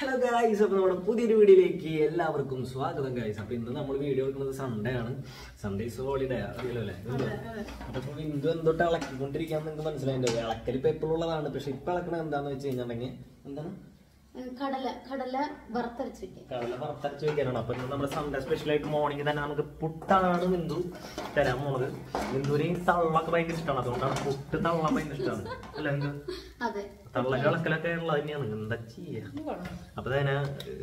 Hello guys അപ്പോൾ നമ്മുടെ പുതിയൊരു വീഡിയോയിലേക്ക് എല്ലാവർക്കും സ്വാഗതം ഗായ്സ് അപ്പോൾ ഇന്ന് നമ്മൾ വീഡിയോ എടുക്കുന്നത് സൺഡേ ആണ്. സൺഡേസ് ഹോളിഡേ അറിയല്ലോ അല്ലേ? അപ്പോൾ അപ്പോൾ ബിന്ദു എന്തോട്ട് ഇളക്കിക്കൊണ്ടിരിക്കാൻ നിങ്ങൾക്ക് മനസ്സിലായിട്ടുണ്ട് ഇളക്കൽ ഇപ്പോൾ എപ്പോഴുള്ളതാണ് പക്ഷെ ഇപ്പം ഇളക്കണത് എന്താണെന്ന് വെച്ച് കഴിഞ്ഞിട്ടുണ്ടെങ്കിൽ എന്താണ്? കടല കടല വറുത്തരച്ച് വെക്കാം കടല വറുത്തരച്ച് വെക്കാനാണ്. അപ്പൊ ഇന്ന് നമ്മുടെ സൺഡേ സ്പെഷ്യൽ ആയിട്ട് മോർണിംഗ് തന്നെ നമുക്ക് പുട്ടാണ് ബിന്ദു തരാൻ പോണത്. ബിന്ദുവിന് ഈ തള്ളൊക്കെ ഭയങ്കര ഇഷ്ടമാണ് അതുകൊണ്ടാണ് പുട്ട് തള്ള ഭയങ്കര ഇഷ്ടമാണ് അല്ല എന്ത് അതെ. തള്ള കിളക്കലൊക്കെ ഉള്ളത് തന്നെയാണ്. എന്താ ചെയ്യാ? അപ്പൊ തന്നെ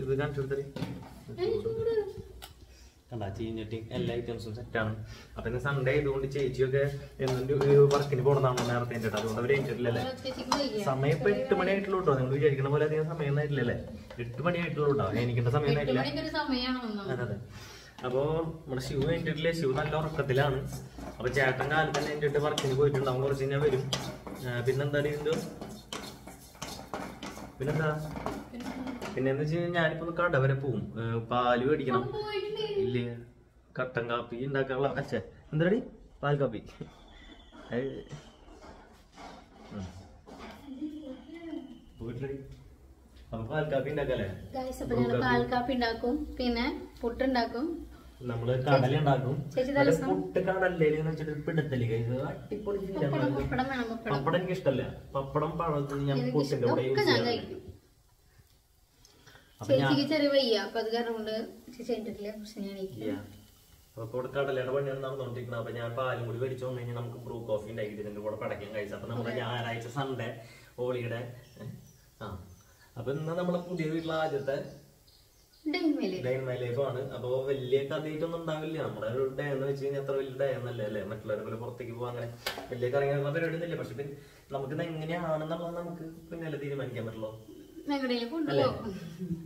ഇത് കാണിച്ചു കൊടുത്തത് കണ്ടാ ചീഞ്ഞിട്ട് എല്ലാ ഐറ്റംസും സെറ്റാണ് അപ്പൊ ഇന്ന് സൺഡേ ഇതുകൊണ്ട് ചേച്ചിയൊക്കെ എന്തിന്റെ വർക്കിന് പോണതാണ് നേരത്തെ എന്റെ അതുകൊണ്ട് അവർ വയ്യ സമയം ഇപ്പൊ എട്ട് മണി ആയിട്ടുള്ളൂ കേട്ടോ നിങ്ങൾ വിചാരിക്കുന്ന പോലെ അധികം സമയം ആയിട്ടില്ലല്ലേ എട്ട് മണി ആയിട്ടുള്ളൂ കേട്ടോ എനിക്കിന്റെ സമയം ആയിട്ടില്ല. സമയമാണ് അതെ അതെ. അപ്പോ നമ്മുടെ ശിവ കഴിഞ്ഞിട്ടില്ലേ ശിവ നല്ല ഉറക്കത്തിലാണ്. അപ്പൊ ചേട്ടൻ കാലത്ത് തന്നെ എന്റെ വർക്കിന് പോയിട്ടുണ്ട്. അവൻ കുറച്ച് കഴിഞ്ഞാൽ വരും. പിന്നെന്താ ഇതിന്റെ പിന്നെന്താ? പിന്നെന്ന് വെച്ച് കഴിഞ്ഞാൽ ഞാനിപ്പോ കടവരെ കട വരെ പോവും. പാൽ മേടിക്കണം. ഇല്ല. കട്ടൻ കാപ്പി ഉണ്ടാക്കാനുള്ള അച്ഛേ എന്താടി പാൽ കാപ്പി. പാൽ കാപ്പി ഉണ്ടാക്കും പിന്നെ പുട്ടുണ്ടാക്കും നമ്മൾ കടല ഉണ്ടാക്കും പുട്ട് കടലേന്ന് വെച്ചിട്ട് പിടുത്തൽ പപ്പടം എനിക്ക് ഇഷ്ടമല്ല പപ്പടം പഴത്തിന് ഞാൻ പുട്ടിന്റെ കൂടെ യൂസ് ചെയ്യാറുണ്ട്. ചേച്ചിക്ക് ചെറിയ വയ്യ. അപ്പൊ അത് കാരണം കൊണ്ട് കഴിക്കും Yeah. അപ്പൊ ഇവിടെ കടലയുടെ പണിയാണ് നടന്നുകൊണ്ടിരിക്കുന്നത്. അപ്പൊ ഞാൻ പാലും കൂടി മേടിച്ചു വന്നു കഴിഞ്ഞാൽ നമുക്ക് ബ്രൂ കോഫി ഉണ്ടാക്കി ഇതിന്റെ കൂടെ പടക്കാൻ കഴിച്ചു. അപ്പൊ നമ്മുടെ ഞായറാഴ്ച സൺഡേ ഹോളിയുടെ ആ. അപ്പൊ ഇന്ന് നമ്മളെ പുതിയ വീട്ടിലെ ആദ്യത്തെ ഡൈമേൽ ഡേ ഇൻ മൈ ലൈഫ് ആണ്. അപ്പൊ വലിയ കഥയായിട്ടൊന്നും ഉണ്ടാവില്ല. നമ്മുടെ ഒരു ഡേ എന്ന് വെച്ച് കഴിഞ്ഞാൽ അത്ര വലിയ ഡേ ഒന്നല്ല അല്ലെ മറ്റുള്ളവരെ പോലെ പുറത്തേക്ക് പോകാൻ അങ്ങനെ വലിയ കറങ്ങി പരിപാടി ഒന്നുമില്ല പക്ഷെ പിന്നെ നമുക്കിത് എങ്ങനെയാണെന്നുള്ളത് നമുക്ക് പിന്നല്ലേ തീരുമാനിക്കാൻ പറ്റുള്ളൂ.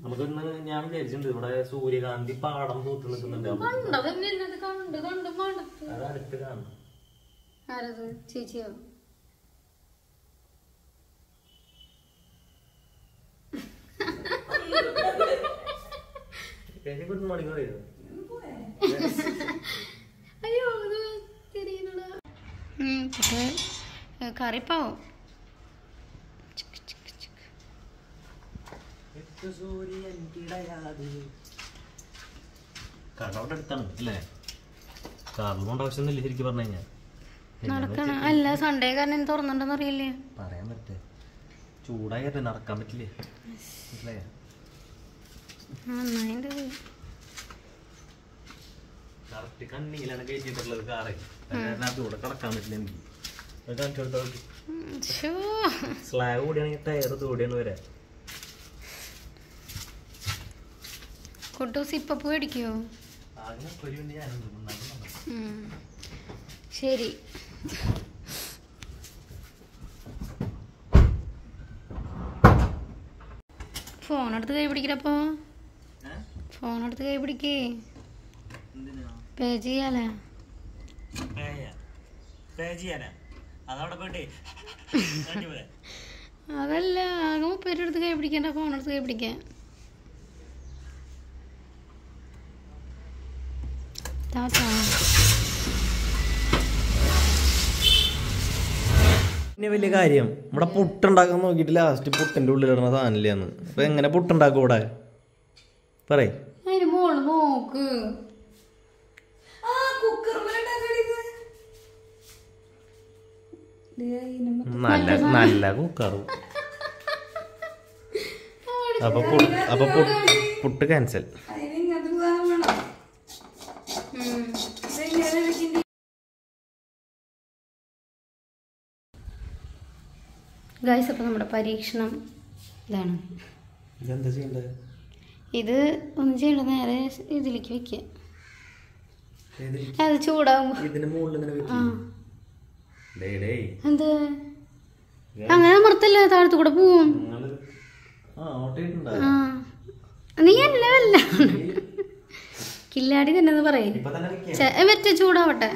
നമുക്കിന്ന് ഞാൻ വിചാരിച്ചിട്ടുണ്ട് ഇവിടെ സൂര്യകാന്തി പാടം നിൽക്കുന്നുണ്ട്. അത് അടുത്ത് കാണണം ആരത് ചേച്ചിയോ? ചേച്ചി ഗുഡ് മോർണിംഗ് പറയൂ. അയ്യോ ഇത് തിരിയുന്നത് കറിപ്പാവും കടവിടെ അടുത്താണ് അല്ലേ? കാറിൽ പോകേണ്ട ആവശ്യമൊന്നുമില്ല ശരിക്കും പറഞ്ഞു കഴിഞ്ഞാൽ. നടക്കണ. അല്ല സൺഡേ കാരണം തുറന്നുണ്ടെന്ന് അറിയില്ലേ? പറയാൻ പറ്റേ. ചൂടായിട്ട് നടക്കാൻ പറ്റില്ലേ? കറക്റ്റ് കണ്ണിയിലാണ് കയറ്റിയിട്ടുള്ളത് കാറേ. അതുകൂടെ കടക്കാൻ പറ്റില്ല എനിക്ക്. കാണിച്ചു കൊടുത്താൽ മതി. സ്ലാബ് കൂടിയാണെങ്കിൽ ടയർ തൂടിയാണ് വരാ. കുട്ടൂസ് ഇപ്പൊ പേടിക്കോ. ശരി. ഫോൺ എടുത്ത് കൈ പിടിക്കലപ്പോ? ഫോൺ എടുത്ത് കൈ പിടിക്കേ. പേ ചെയ്യാലേ. അതല്ല ആകെ പേരെടുത്ത് കൈ പിടിക്കണ്ട ഫോൺ എടുത്ത് കൈ പിടിക്കാൻ. താത്താ പിന്നെ വലിയ കാര്യം ഇവിടെ പുട്ടുണ്ടാക്കാൻ നോക്കിയിട്ട് ലാസ്റ്റ് പുട്ടിന്റെ ഉള്ളിലിടുന്ന സാധനമില്ലാന്ന്. അപ്പൊ എങ്ങനെ പുട്ടുണ്ടാക്കും ഇവിടെ? പറയേ. നല്ല നല്ല കുക്കറും അപ്പൊ പുട്ട് അപ്പൊ പുട്ട് പുട്ട് ക്യാൻസൽ ഗൈസ് അപ്പം നമ്മുടെ പരീക്ഷണം ഇതാണ്. ഇതെന്താ ചെയ്യണ്ടത്? ഇത് ഒന്നും ചെയ്യണ്ട നേരെ ഇതിലേക്ക് വെക്കുക അത് ചൂടാകുമ്പോ ഇതിന് മുകളിൽ ഇങ്ങനെ ആ. വെക്കും ഡേയ് ഡേയ് എന്ത്? അങ്ങനെ അമർത്തല്ലേ താഴത്തു കൂടെ പോവും. നീ അല്ല അല്ല കില്ലാടി തന്നെ പറയേ. വെറ്റ ചൂടാവട്ടെ.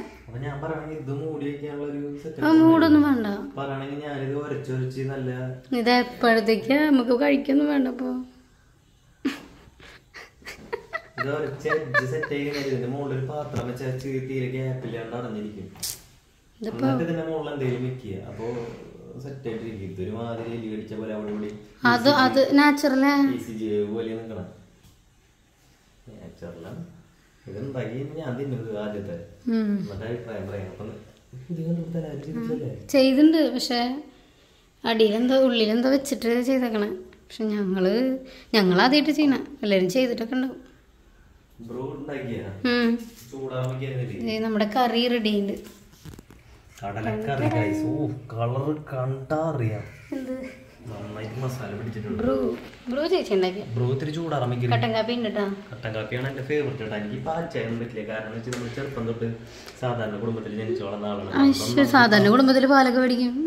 മൂടൊന്നും വേണ്ട. പറയണെങ്കിൽ ഞാനിത് ഒരച്ചൊരച്ച് നല്ല ഇത് എപ്പോഴത്തേക്ക്? നമുക്ക് കഴിക്കൊന്നും വേണ്ട അപ്പൊ. ഇത് സെറ്റ് ചെയ്യുന്ന ഇതിന്റെ മുകളിൽ പാത്രം വെച്ച് വെച്ച് തീരെ ഗ്യാപ്പില്ലാണ്ട് അടഞ്ഞിരിക്കും. എന്നിട്ട് ഇതിന്റെ മുകളിൽ എന്തെങ്കിലും വെക്കുക അപ്പൊ സെറ്റ് ആയിട്ടിരിക്കും. ഇതൊരു മാതിരി എലി കടിച്ച പോലെ അവിടെ ഇവിടെ അത് അത് നാച്ചുറലാ ഇ സി ജി പോലെ നിൽക്കണം നാച്ചുറലാണ് ഇതുണ്ടാക്കി ഞാൻ തിന്നത് ആദ്യത്തെ. എന്നിട്ട് അഭിപ്രായം പറയാം. അപ്പൊ ചെയ്തിട്ടുണ്ട് പക്ഷെ അടിയിലെന്തോ ഉള്ളിലെന്തോ വെച്ചിട്ട് ചെയ്തേക്കണേ. പക്ഷെ ഞങ്ങൾ ഞങ്ങൾ ആദ്യമായിട്ട് ചെയ്യണ. എല്ലാവരും ചെയ്തിട്ടൊക്കെ ഉണ്ടാവും. നമ്മുടെ കറി റെഡി ഉണ്ട് കടലക്കറി കളർ ഓ കളറ് കണ്ടാ അറിയാം. എന്ത്? നന്നായിട്ട് മസാല പിടിച്ചിട്ടുണ്ട്. ബ്രൂ ബ്രൂ ചേച്ചി ഉണ്ടാക്കിയ? ബ്രോ ഇത്തിരി കട്ടൻ കാപ്പി ഉണ്ട്? കട്ടൻ കാപ്പിയാണ് എന്റെ ഫേവറേറ്റ് കേട്ടോ എനിക്ക് പാൽ പറ്റില്ല. കാരണം വെച്ചാൽ നമ്മൾ ചെറുപ്പം തൊട്ട് സാധാരണ കുടുംബത്തിൽ ജനിച്ചു വളർന്ന ആളാണ് സാധാരണ കുടുംബത്തിൽ പാലൊക്കെ മേടിക്കും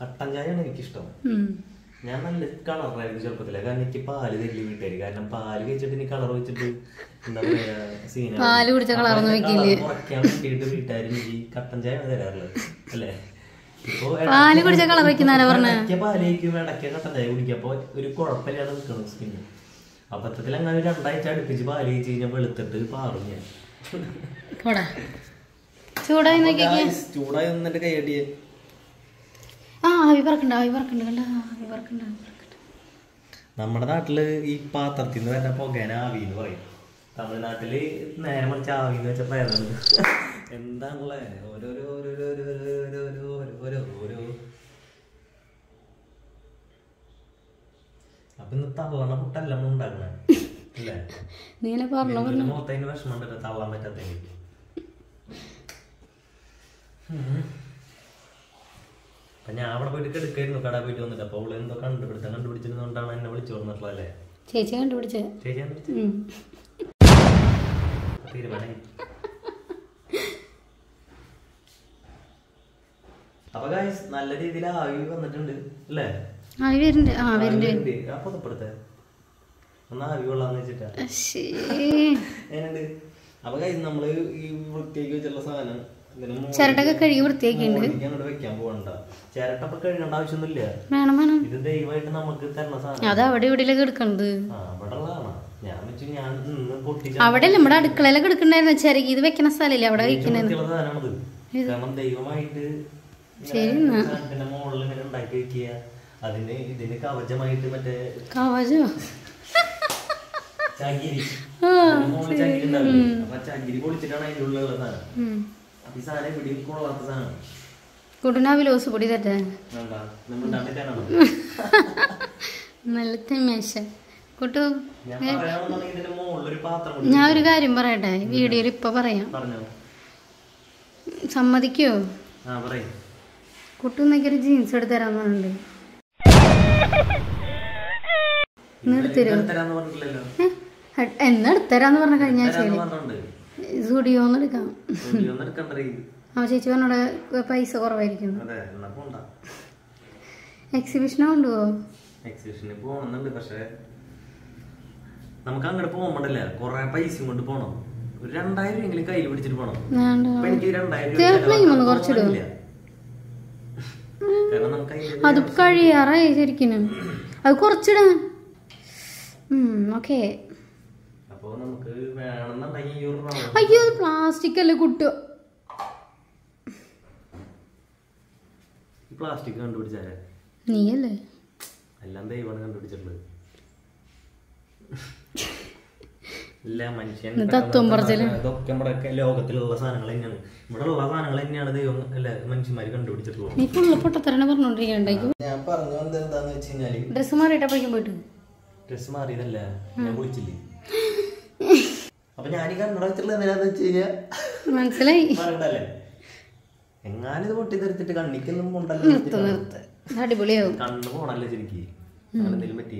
കട്ടൻ ചായയാണ് എനിക്കിഷ്ടം. ഞാൻ നല്ല കളറായിരുന്നു ചെറുപ്പത്തിലെ. കാരണം എനിക്ക് പാൽ തല്ലി വീട്ടുകാര്. കാരണം പാൽ കഴിച്ചിട്ട് എനിക്ക് കളർ വെച്ചിട്ട് എന്താ പറയാ സീന പാൽ കുടിച്ച കളർ? കുറയ്ക്കാൻ വേണ്ടിയിട്ട് വീട്ടുകാർ എനിക്ക് കട്ടൻ ചായ തരാറുള്ളത്. അല്ലേ? ഇപ്പൊ പാൽ കുടിച്ച കളർ വെക്കുന്ന ആരാ പറഞ്ഞേ. ഇടയ്ക്ക് പാൽ കഴിക്കും ഇടയ്ക്ക് കട്ടൻ ചായ കുടിക്കും. അപ്പൊ ഒരു കുഴപ്പമില്ലാതെ നിൽക്കണം സ്കിന്ന് അബദ്ധത്തിൽ അങ്ങനെ രണ്ടാഴ്ച അടുപ്പിച്ച് പാൽ കഴിച്ച് കഴിഞ്ഞാൽ വെളുത്തിട്ട് പാറും ഞാൻ. ചൂടായി ചൂടായി ഒന്നെ കൈയടിയേ ആ ആവി പറക്കണ്ട ആവി പറക്കണ്ട കണ്ട? ആവി പറക്കണ്ട നമ്മുടെ നാട്ടിൽ ഈ പാത്രത്തിൽ നിന്ന് വരുന്ന പുകേന ആവി എന്ന് പറയും. തമിഴ്നാട്ടിൽ നേരെ മറിച്ച് ആവി എന്ന് വെച്ച പ്രേതാണ് എന്താണല്ലേ ഓരോരോ ഓരോരോ ഓരോരോ ഓരോരോ ഓരോ അപ്പൊ ഇന്ന് തള്ളണ പുട്ടല്ല നമ്മൾ ഉണ്ടാക്കണേ അല്ലേ? മുഖത്തതിന് വിഷമം തള്ളാൻ പറ്റാത്തതിന് അപ്പൊ ഞാൻ അവിടെ പോയിട്ട് എടുക്കായിരുന്നു കട പോയിട്ട് വന്നിട്ട്. അപ്പൊ അവൾ എന്തോ കണ്ടുപിടുത്തം കണ്ടുപിടിച്ചിരുന്നോണ്ടാണ് എന്നെ വിളിച്ചു പറഞ്ഞിട്ടുള്ളതല്ലേ ചേച്ചി കണ്ടുപിടിച്ചത്. ചേച്ചി. തീരുമാനമായി അപ്പൊ ഗായ്സ് നല്ല രീതിയിൽ ആവി വന്നിട്ടുണ്ട് അല്ലേ? ആവി വരുന്നുണ്ട്. ആ വരുന്നുണ്ട്. അപ്പൊ ആ പുതപ്പെടുത്തെ ഒന്ന് ആവി കൊള്ളാന്ന് വെച്ചിട്ടാ. അപ്പൊ ഗായ്സ് നമ്മൾ ഈ വൃത്തിയാക്കി വെച്ചുള്ള സാധനം ചിരട്ടൊക്കെ കഴുകി വൃത്തിയാക്കിയിട്ടുണ്ട്. വേണം വേണം. സാധനം. അത് അവിടെ ഇവിടെയൊക്കെ എടുക്കണത്. അവിടെ നമ്മുടെ അടുക്കളയിലൊക്കെ എടുക്കണ്ടായിരുന്നു ചിരകി ഇത് വെക്കണ സ്ഥലല്ലേ അവിടെ വെക്കണത്? ശരി കവചോ? ചകിരി. പൊളിച്ചിട്ടാണ് അതിന്റെ ഉള്ളിലുള്ള സാധനം. നമ്മൾ നല്ല തമാശ കുട്ടു ഞാൻ ഒരു കാര്യം പറയട്ടെ? വീഡിയോയിൽ ഇപ്പൊ പറയാം. സമ്മതിക്കോ? കുട്ടു ഒരു ജീൻസ് എടുത്ത് തരാന്ന് പറഞ്ഞിട്ടുണ്ട് എന്നെടുത്തരാന്ന് പറഞ്ഞ കഴിഞ്ഞ ശരി സ്റ്റുഡിയോന്ന് എടുക്കാം ആ ചേച്ചി പറഞ്ഞോടെ പൈസ കുറവായിരിക്കും. എക്സിബിഷനോ കൊണ്ടുപോ എക്സിബിഷന് പോകണമെന്നുണ്ട് പക്ഷെ നമുക്ക് അങ്ങോട്ട് പോകുമ്പോണ്ടല്ലേ കൊറേ പൈസയും കൊണ്ട് പോണം. ഒരു രണ്ടായിരം എങ്കിലും കയ്യിൽ പിടിച്ചിട്ട് പോണം. വേണ്ട. എനിക്ക് രണ്ടായിരം അത് കഴിയാറായി ശരിക്കും. അത് കുറച്ചിടാ ഓക്കെ അപ്പൊ നമുക്ക് അയ്യോ പ്ലാസ്റ്റിക് അല്ലേ കുട്ടു? പ്ലാസ്റ്റിക് കണ്ടുപിടിച്ചാലേ നീയല്ലേ? അല്ലാണ്ട് ദൈവമാണ് കണ്ടുപിടിച്ചിട്ടുള്ളത്. ലോകത്തിലുള്ള സാധനങ്ങൾ തന്നെയാണ്. ഇവിടെ ഉള്ള സാധനങ്ങൾ തന്നെയാണ് ദൈവം അല്ല മനുഷ്യന്മാര് കണ്ടുപിടിച്ചിട്ടുള്ളത്. കഴിഞ്ഞാൽ ഡ്രസ്സ് മാറിയിട്ടപ്പോഴേക്കും പോയിട്ട്? ഡ്രസ് മാറിയതല്ല ഞാൻ വിളിച്ചില്ലേ? അപ്പൊ ഞാൻ ഈ കണ്ണട വെച്ചിട്ടുള്ളത് എന്തിനാന്ന് വെച്ച് കഴിഞ്ഞാൽ മനസ്സിലായി. പറയണ്ടല്ലേ? എങ്ങാനിത് പൊട്ടി നിർത്തിട്ട് കണ്ണിക്കൊന്നും നിർത്ത് കൊണ്ടല്ലോ നിർത്ത്. ഇത് അടിപൊളിയാവും. കണ്ണ് പോണല്ലോ ശരിക്ക്? എന്തെങ്കിലും പറ്റി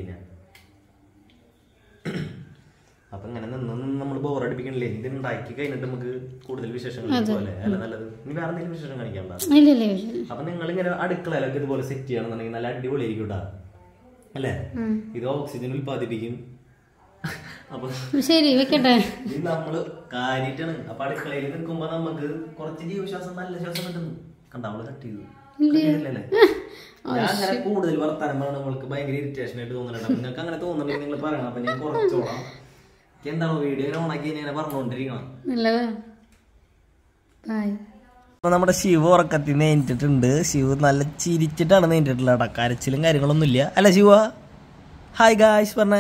അപ്പൊ ഇങ്ങനെ നിന്ന് നിന്ന് നമ്മൾ ബോറടിപ്പിക്കണില്ലേ ഇത് ഉണ്ടാക്കി കഴിഞ്ഞിട്ട് നമുക്ക് കൂടുതൽ വിശേഷങ്ങൾ പോലെ അല്ല നല്ലത്? ഇനി വേറെ എന്തെങ്കിലും വിശേഷം കാണിക്കണ്ട ഇല്ല ഇല്ല ഇല്ല. അപ്പൊ നിങ്ങൾ ഇങ്ങനെ അടുക്കളയിലൊക്കെ ഇതുപോലെ സെറ്റ് ചെയ്യണമെന്നുണ്ടെങ്കിൽ നല്ല അടിപൊളിയായിരിക്കും കേട്ടാ അല്ലേ. ഇത് ഓക്സിജൻ ഉൽപ്പാദിപ്പിക്കും. അപ്പൊ ശരി വെക്കട്ടെ. ഇത് നമ്മൾ കാര്യായിട്ടാണ്. അപ്പൊ അടുക്കളയിൽ നിൽക്കുമ്പോ നമുക്ക് കുറച്ച് ജീവശ്വാസം നല്ല ശ്വാസം കിട്ടുന്നു. കണ്ട അവൾ കട്ട് ചെയ്തു? ഞാൻ അങ്ങനെ കൂടുതൽ വർത്താനം പറഞ്ഞാൽ നമ്മൾക്ക് ഭയങ്കര ഇറിറ്റേഷൻ ആയിട്ട് തോന്നുന്നുണ്ട് നിങ്ങൾക്ക് അങ്ങനെ തോന്നുന്നുണ്ടെങ്കിൽ നിങ്ങൾ പറയണം. അപ്പൊ ഞാൻ കുറച്ചോളാം. എന്താണോ വീഡിയോ ഇങ്ങനെ പറഞ്ഞുകൊണ്ടിരിക്കണം നല്ലതാ ബായ് അപ്പൊ നമ്മുടെ ശിവ ഉറക്കത്തിൽ നേരിട്ടിട്ടുണ്ട് ശിവ നല്ല ചിരിച്ചിട്ടാണ് നേരിട്ടിട്ടുള്ളത് കരച്ചിലും കാര്യങ്ങളൊന്നും ഇല്ല അല്ല ശിവ? ഹായ് ഗായ്സ് പറഞ്ഞ.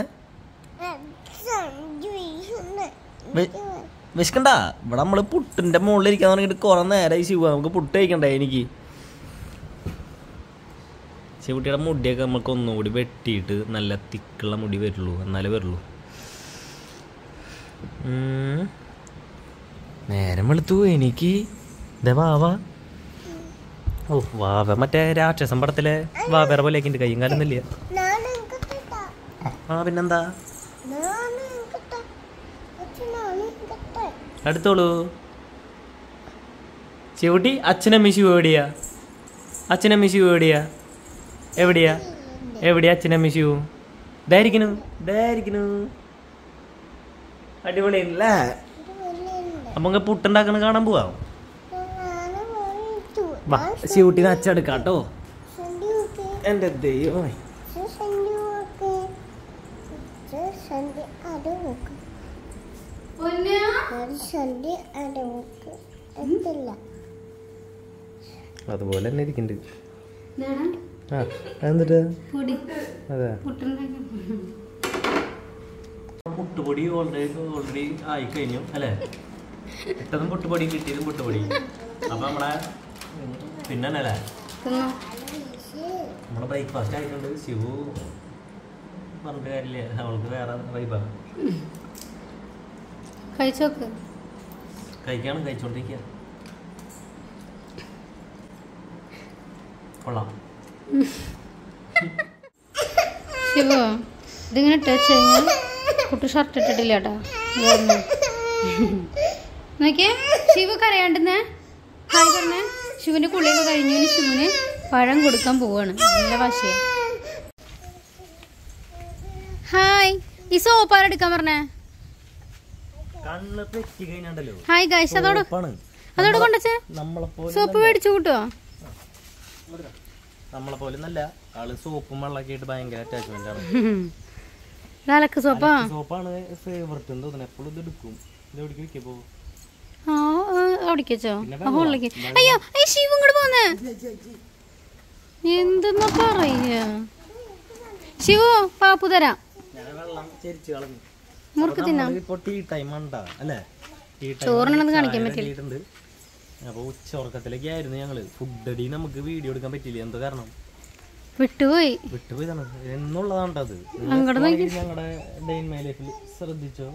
വിശക്കണ്ട ഇവിടെ നമ്മൾ പുട്ടിന്റെ മുകളിൽ ഇരിക്കാൻ തുടങ്ങിയിട്ട് കുറെ നേരമായി ശിവ നമുക്ക് പുട്ട് കഴിക്കണ്ടേ എനിക്ക്? ശിവട്ടിയുടെ മുടിയൊക്കെ നമുക്ക് ഒന്നുകൂടി വെട്ടിയിട്ട് നല്ല തിക്കുള്ള മുടി വരുള്ളൂ എന്നാലേ വരുള്ളൂ. നേരം വെളുത്തു എനിക്ക്. വാവ. ഓ വാവ മറ്റേ രാക്ഷസം പടത്തിലെ വാവേറെ പോലെയൊക്കെ ഉണ്ട് കയ്യും കാലൊന്നുമില്ല ആ പിന്നെന്താ? അടുത്തോളൂ. ചെവിട്ടി അച്ഛനെ ശിവ എവിടെയാ? അച്ഛനെ ശിവ എവിടെയാ? എവിടെയാ? എവിടെയാ അച്ഛനെ ശിവ ഇതായിരിക്കണു. ഇതായിരിക്കണു. അടിപൊളിയല്ലേ അപ്പൊ നമുക്ക് പുട്ടുണ്ടാക്കണ കാണാൻ പോവാം? വാ ശിവട്ടിന് കേട്ടോ എന്റെ ദൈവമേ അതുപോലെ തന്നെ ഇരിക്കുന്നുണ്ട് ആ എന്നിട്ട് പൊടി. അതെ. പുട്ടുപൊടി ഓൾറെഡി ഓൾറെഡി ആയി കഴിഞ്ഞു അല്ലേ? ഇട്ടതും പുട്ടുപൊടി കിട്ടിയതും പുട്ടുപൊടി. അപ്പൊ നമ്മളെ പിന്നെ അല്ലേ നമ്മുടെ ബ്രേക്ക്ഫാസ്റ്റ് ആയിട്ടുണ്ട്. ശിവു പറഞ്ഞിട്ട് കാര്യമില്ല. അവൾക്ക് വേറെ വൈബാണ് കഴിച്ചോക്ക്? കഴിക്കാണ് കഴിച്ചോണ്ടിരിക്കുക കൊള്ളാം. ഇതിങ്ങനെ ടച്ച് കഴിഞ്ഞാൽ കുട്ടി ഷർട്ട് ഇട്ടിട്ടില്ല കേട്ടോ. നോക്കിയേ ശിവ കരയാണ്ടെന്ന് ഹായ് ശിവന്റെ കുളിയൊക്കെ കഴിഞ്ഞു. ഇനി ശിവന് പഴം കൊടുക്കാൻ പോവാണ്. നല്ല ഭാഷയാ ഹായ് ഈ സോപ്പ് ആരെടുക്കാൻ പറഞ്ഞേ? ഹായ് ഗൈസ് അതോട് അതോട് കൊണ്ടുവച്ചേ? സോപ്പ് മേടിച്ചു കൂട്ടുവോ നമ്മളെ പോലെ നല്ല ആൾ സോപ്പും വെള്ളമൊക്കെ ആയിട്ട് ഭയങ്കര അറ്റാച്ച്മെന്റ് ആണ്. ഇതലക്ക് സോപ്പാ? സോപ്പാണ് ഫേവററ്റ് എന്ന് തോന്നുന്നു. എപ്പോഴും ഇത് എടുക്കും. ഇത് എവിടേക്ക് വെക്കപ്പോ ആ ആ, അവിടേക്ക് വെച്ചോ? ആ ഹോളിലേക്ക്. അയ്യോ അയ്യോ ശിവ ഇങ്ങോട്ട് പോന്നേ. എന്തെന്നാ പറയ ശിവു പാപ്പു തരാം. വെള്ളം ചെരിച്ച് കളഞ്ഞു. മുറുക്ക് തിന്നാം. ഇപ്പൊ ടീ ടൈം ഉണ്ടാ അല്ലേ? ടീ ടൈം ചോറിനത് കാണിക്കാൻ പറ്റില്ല. ഉച്ചോർക്കത്തിലേക്ക് ആയിരുന്നു ഞങ്ങൾ. ഫുഡ് അടി നമുക്ക് വീഡിയോ എടുക്കാൻ പറ്റില്ല എന്തോ കാരണം? വിട്ടുപോയി. വിട്ടുപോയതാണ് എന്നുള്ളതാണ് അത്. അങ്ങോട്ട് നോക്കി. ഞങ്ങളുടെ ഡെയിൻ മൈ ലൈഫിൽ ശ്രദ്ധിച്ചോ?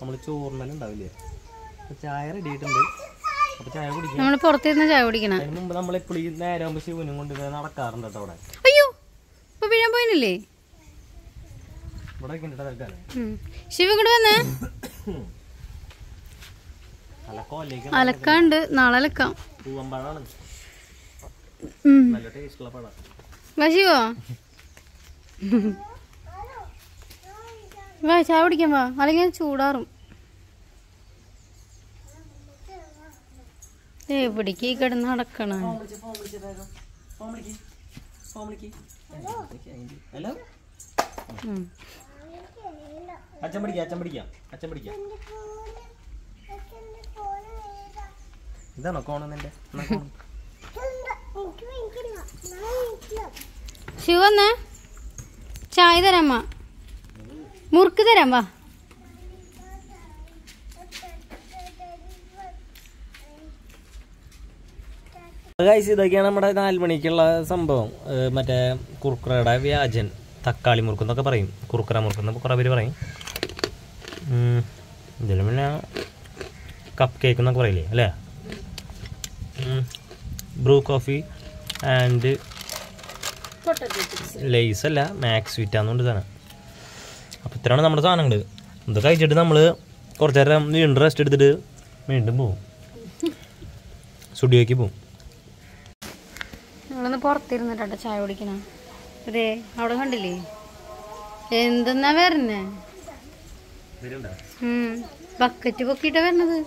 നമ്മൾ ചോറിനെല്ലാം ഉണ്ടാവില്ലേ? ചായ റെഡി ആയിട്ടുണ്ട്. അപ്പൊ ചായ കുടിക്കാം. നമ്മൾ പുറത്തിരുന്ന് ചായ കുടിക്കണം. അതിന് മുമ്പ് നമ്മൾ എപ്പോഴും നേരം ശിവനും കൊണ്ട് നടക്കാറുണ്ട് കേട്ടോ അവിടെ. അയ്യോ ഇപ്പൊ വീഴാൻ പോയില്ലേ ഇവിടെ ഒക്കെ ഉണ്ട് തൽക്കാലം ശിവ ഇങ്ങോട്ട് വന്നേ. നല്ല കോലേക്ക് അലക്കാണ്ട് നാളെ അലക്കാം. വാ ശിവോ. വാ ചായ പിടിക്കാൻ വാ. അല്ലെങ്കിൽ ചൂടാറും. എവിടേക്ക് ഈ കിടന്ന് നടക്കണ. ഹലോ. അച്ഛൻ പിടിക്കാം അച്ഛൻ പിടിക്കാം. അച്ഛൻ പിടിക്കാം. ഇതാണോ കോണം നിന്റെ? എന്നാ കോണം. ശിവ വന്നേ. ചായ തരാമ്മ മുറുക്ക് തരാം വാ. ഗൈസ് ഇതൊക്കെയാണ് നമ്മുടെ നാല് മണിക്കുള്ള സംഭവം. മറ്റേ കുർക്കുറയുടെ വ്യാജൻ. തക്കാളി മുറുക്കുന്നൊക്കെ പറയും. കുറുക്കറ മുറുക്കുന്ന എന്നൊക്കെ കുറേ പേര് പറയും. ഇതിലും പിന്നെ കപ്പ് കേക്ക് എന്നൊക്കെ പറയില്ലേ അല്ലേ? ബ്രൂ കോഫി ആൻഡ് ലേസ് അല്ല മാക്സ് വിറ്റാന്നുകൊണ്ട് സാധനം. അപ്പോൾ ഇത്രയാണ് നമ്മുടെ സാധനങ്ങൾ ഇത് കഴിച്ചിട്ട് നമ്മൾ കുറച്ച് നേരം വീണ്ടും റെസ്റ്റ് എടുത്തിട്ട് വീണ്ടും പോവും. സ്റ്റുഡിയോയ്ക്ക് പോവും. നിങ്ങളൊന്ന് പുറത്തിരുന്നിട്ടാ ചായ കുടിക്കണ. അതെ അവിടെ കണ്ടില്ലേ? എന്തെന്നാ വരണേ? ബക്കറ്റ് പൊക്കിട്ടാ വരണത്.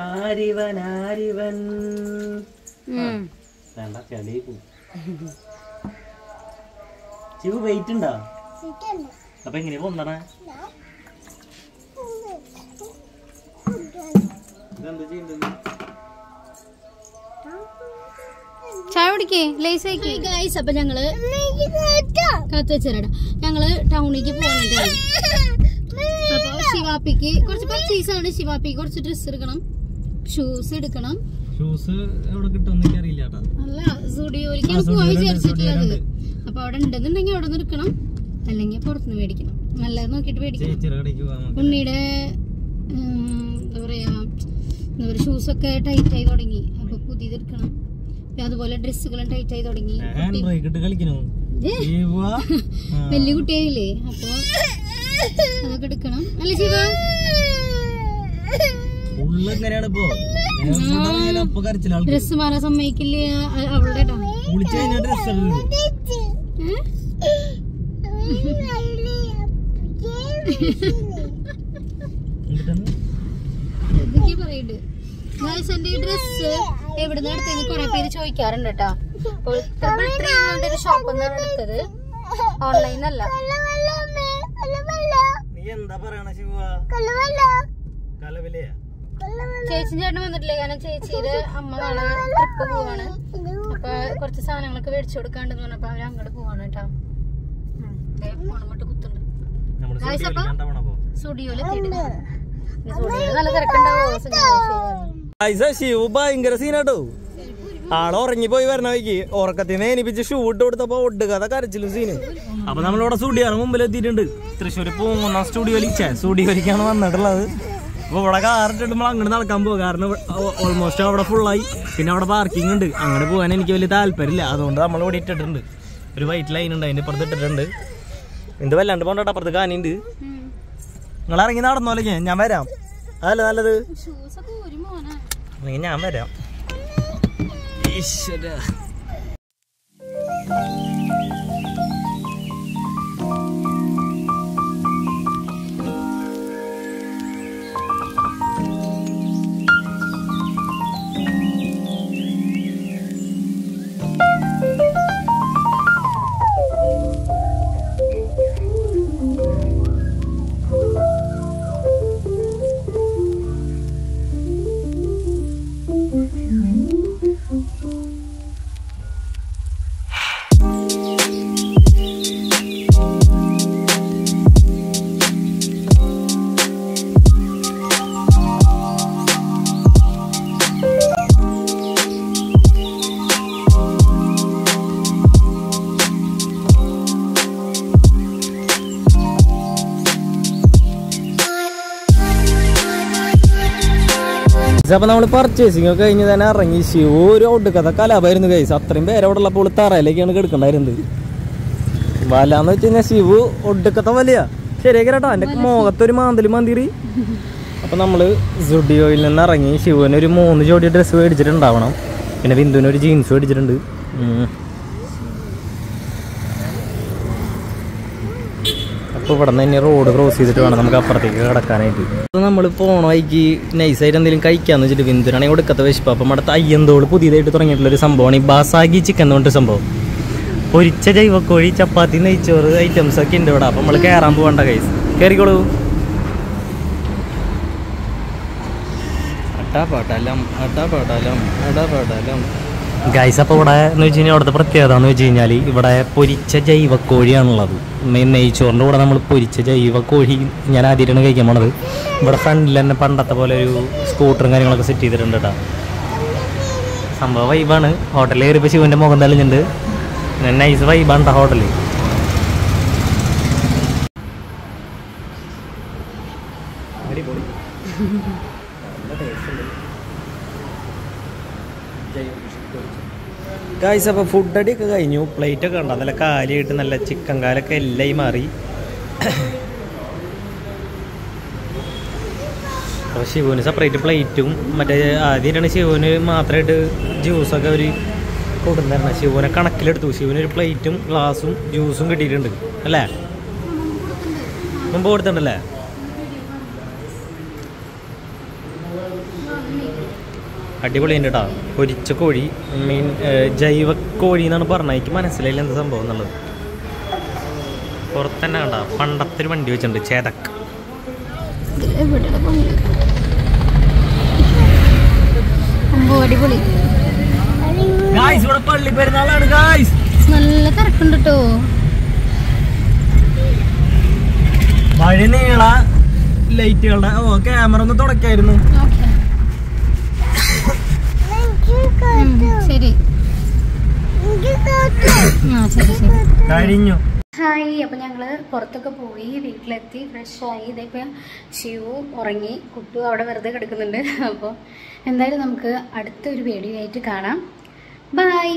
ആരിവൻ ആരിവൻ. ഉം. വേണ്ട ചെളി പോവും. ശിവ വെയിറ്റ് ഉണ്ടോ? അപ്പൊ എങ്ങനെയാ പൊന്തണേ ചായ കുടിക്കേ ലേസ് ഗൈസ് അപ്പൊ ഞങ്ങൾ കത്ത് വെച്ചേരാടാ. ഞങ്ങൾ ടൗണിലേക്ക് പോകുന്നുണ്ട് അപ്പൊ ശിവാപ്പിക്ക് കുറച്ച് പർച്ചേസ് ആണ് ശിവാപ്പിക്ക് കുറച്ച് ഡ്രസ്സ് എടുക്കണം. ഷൂസ് എടുക്കണം. ഷൂസ് എവിടെ കിട്ടുമെന്ന് അറിയില്ല അല്ല സ്റ്റുഡിയോയിലേക്ക് പോയി വിചാരിച്ചിട്ടുള്ളത്. അപ്പൊ അവിടെ ഉണ്ടെന്നുണ്ടെങ്കിൽ അവിടെ നിന്ന് എടുക്കണം. അല്ലെങ്കിൽ പുറത്തുനിന്ന് മേടിക്കണം. നല്ലത് നോക്കിട്ട് മേടിക്കണം. ഉണ്ണിയുടെ എന്താ പറയാ എന്താ ഷൂസൊക്കെ ഷൂസ് ഒക്കെ ടൈറ്റ് ആയി തുടങ്ങി. അപ്പൊ പുതിയതെടുക്കണം പിന്നെ അതുപോലെ ഡ്രസ്സുകളും ടൈറ്റ് ആയി തുടങ്ങി. വലിയ കുട്ടിയായില്ലേ? അപ്പൊ അതൊക്കെ എടുക്കണം. അല്ല ശിവ? ഡ്രസ് മാറാൻ സമ്മതിക്കില്ല അവളുടെ. ഡ്രസ് എന്തൊക്കെയാ പറയണ്ട്. എന്റെ ഈ എവിടുന്ന് എടുത്തെന്ന് കുറെ പേര് ചോദിക്കാറുണ്ട് കേട്ടോ. അപ്പോൾ ട്രിപ്പിൾ ത്രീ ഒരു ഷോപ്പിൽ നിന്നാണ് എടുത്തത് ഓൺലൈൻ അല്ല. നീ എന്താ പറയണ ശിവ? കലവിലയാ ചേച്ചി ചേട്ടൻ വന്നിട്ടില്ല? കാരണം ചേച്ചിയുടെ അമ്മ നാളെ ട്രിപ്പ് പോവാണ്. അപ്പൊ കുറച്ച് സാധനങ്ങളൊക്കെ മേടിച്ചു കൊടുക്കാണ്ടെന്ന് പറഞ്ഞപ്പോ അവർ അങ്ങോട്ട് പോവാണ് കേട്ടോ. ഫോണുമിട്ട് കുത്തുണ്ട് നമ്മൾ നല്ല തിരക്കുണ്ടാവോ ശിവ ഭയങ്കര സീനാട്ടോ. ആളെ ഉറങ്ങിപ്പോയി വരണ വൈക്ക് ഉറക്കത്തിന് എനിപ്പിച്ച് ഷൂട്ട് കൊടുത്തപ്പോ ഒടുക്കാതെ കരച്ചിലും സീന്. അപ്പൊ നമ്മളിവിടെ സ്റ്റുഡിയോയാണ് മുമ്പിൽ എത്തിയിട്ടുണ്ട് തൃശ്ശൂർ സ്റ്റുഡിയോ സ്റ്റുഡിയോയിലേക്ക് സ്റ്റുഡിയോയിലേക്കാണ് വന്നിട്ടുള്ളത്. അപ്പൊ ഇവിടെ കാറിട്ടിടുമ്പോൾ അങ്ങോട്ട് നടക്കാൻ പോകും കാരണം ഓൾമോസ്റ്റ് അവിടെ ഫുള്ളായി പിന്നെ അവിടെ പാർക്കിംഗ് ഉണ്ട്. അങ്ങനെ പോകാൻ എനിക്ക് വലിയ താല്പര്യമില്ല. അതുകൊണ്ട് നമ്മൾ ഇവിടെ ഇട്ടിട്ടുണ്ട്. ഒരു വൈറ്റ് ലൈൻ ഉണ്ട്. അതിന്റെ ഇപ്പുറത്ത് ഇട്ടിട്ടുണ്ട്. എന്ത് വല്ലാണ്ട് പോകണ്ട അപ്പുറത്ത് കാനിണ്ട്. നിങ്ങൾ ഇറങ്ങി നടന്നോലെ ഞാൻ വരാം. അതല്ല നല്ലത്? അല്ലെങ്കിൽ ഞാൻ വരാം. ഈശ്വര. അപ്പൊ നമ്മൾ പർച്ചേസിംഗ് ഒക്കെ കഴിഞ്ഞ് തന്നെ ഇറങ്ങി. ശിവ ഒരു ഒടുക്കത്തെ കലാപായിരുന്നു കൈസ് അത്രയും പേര് അവിടെ ഉള്ളപ്പോൾ തറയിലേക്കാണ് കിടക്കണ്ടായിരുന്നത്. വലാന്ന് വെച്ച് കഴിഞ്ഞാൽ ശിവു ഒടുക്കത്തെ വലിയ. ശരിയാക്കി കേട്ടോ എന്റെ മുഖത്തൊരു മാന്തൽ മന്തിരി. അപ്പൊ നമ്മൾ സുഡിയോയിൽ നിന്ന് ഇറങ്ങി. ശിവന് ഒരു മൂന്ന് ജോഡി ഡ്രസ്സ് മേടിച്ചിട്ടുണ്ടാവണം. പിന്നെ ബിന്ദുവിന് ഒരു ജീൻസ് മേടിച്ചിട്ടുണ്ട് അപ്പോൾ ഇവിടെ നിന്ന് തന്നെ റോഡ് ക്രോസ് ചെയ്തിട്ട് വേണം നമുക്ക് അപ്പുറത്തേക്ക് കിടക്കാനായിട്ട്. അപ്പോൾ നമ്മൾ പോണ വഴിക്ക് നൈസായിട്ട് എന്തെങ്കിലും കഴിക്കാന്ന് വെച്ചിട്ട് വിന്ദുരാണെങ്കിൽ കൊടുക്കത്തെ വിശപ്പ്. അപ്പം നമ്മുടെ തയ്യന്തോട് പുതിയതായിട്ട് തുടങ്ങിയിട്ടുള്ള ഒരു സംഭവമാണ്. ഈ ബാസാഗി ചിക്കൻ എന്ന് പറഞ്ഞിട്ട് സംഭവം. പൊരിച്ച ജൈവക്കോഴി ചപ്പാത്തി നെയ്ച്ചോറ് ഐറ്റംസ് ഒക്കെ ഉണ്ട് ഇവിടെ. അപ്പം നമ്മൾ കയറാൻ പോകണ്ട കൈസ് കയറിക്കോളൂ പാട്ടാലം അടാ അടാപാടലം ഗൈസ് അപ്പോൾ ഇവിടെ എന്ന് വെച്ച് കഴിഞ്ഞാൽ അവിടുത്തെ പ്രത്യേകത എന്ന് വെച്ച് കഴിഞ്ഞാൽ ഇവിടെ പൊരിച്ച ജൈവ കോഴിയാണുള്ളത് മെയിൻ നെയ്ച്ചോറിന്റെ കൂടെ നമ്മൾ പൊരിച്ച ജൈവ കോഴി ഞാൻ ആദ്യമായിട്ടാണ് കഴിക്കാൻ പോണത്. ഇവിടെ ഫ്രണ്ടിൽ തന്നെ പണ്ടത്തെ പോലെ ഒരു സ്കൂട്ടറും കാര്യങ്ങളൊക്കെ സെറ്റ് ചെയ്തിട്ടുണ്ട് കേട്ടോ സംഭവം വൈബാണ് ഹോട്ടലിൽ കയറിയപ്പോൾ ശിവന്റെ മുഖം തെളിഞ്ഞിട്ടുണ്ട്. നൈസ് വൈബാണ് കേട്ടോ ഹോട്ടലിൽ ഗായ്സ് അപ്പോൾ ഫുഡ് അടിയൊക്കെ കഴിഞ്ഞു. പ്ലേറ്റ് ഒക്കെ ഉണ്ടോ നല്ല കാലിയായിട്ട് നല്ല ചിക്കൻ കാലൊക്കെ എല്ലാം മാറി. അപ്പോൾ ശിവന് സെപ്പറേറ്റ് പ്ലേറ്റും മറ്റേ ആദ്യമായിട്ടാണ് ശിവന് മാത്രമായിട്ട് ജ്യൂസൊക്കെ അവർ കൊടുത്തിരുന്നത് ശിവനെ കണക്കിലെടുത്തു. ശിവന് ഒരു പ്ലേറ്റും ഗ്ലാസും ജ്യൂസും കിട്ടിയിട്ടുണ്ട്. അല്ലേ? മുമ്പ് കൊടുത്തിട്ടുണ്ടല്ലേ? അടിപൊളിയുണ്ട് കേട്ടോ പൊരിച്ച കോഴി മീൻ ജൈവ കോഴി എന്നാണ് പറഞ്ഞത്. എനിക്ക് മനസ്സിലായില്ല എന്ത് സംഭവം എന്നുള്ളത്. പുറത്തന്നെ കണ്ട. പണ്ടത്തെ ഒരു വണ്ടി വെച്ചിട്ടുണ്ട് ചേതക്ക് ഇവിടെ പള്ളി പെരുന്നാളാണ് നല്ല തിരക്കുണ്ട് കേട്ടോ വഴി നീള ലൈറ്റുകളുടെ ഓ ക്യാമറ ഒന്ന് തുടക്കായിരുന്നു. ശരി. കഴിഞ്ഞു. ഹായ് അപ്പം ഞങ്ങൾ പുറത്തൊക്കെ പോയി വീട്ടിലെത്തി ഫ്രഷായി ഇതിപ്പോൾ ശിവു ഉറങ്ങി കുട്ടു അവിടെ വെറുതെ കിടക്കുന്നുണ്ട്. അപ്പോൾ എന്തായാലും നമുക്ക് അടുത്തൊരു വീഡിയോ ആയിട്ട് കാണാം. ബൈ